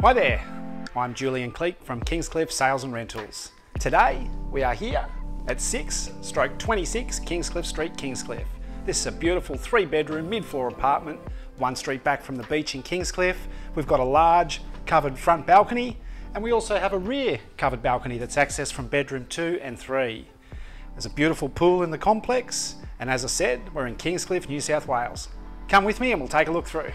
Hi there, I'm Julian Cleek from Kingscliff Sales and Rentals. Today we are here at 6 stroke 26 Kingscliff Street, Kingscliff. This is a beautiful three bedroom mid floor apartment, one street back from the beach in Kingscliff. We've got a large covered front balcony and we also have a rear covered balcony that's accessed from bedroom 2 and 3. There's a beautiful pool in the complex and as I said, we're in Kingscliff, New South Wales. Come with me and we'll take a look through.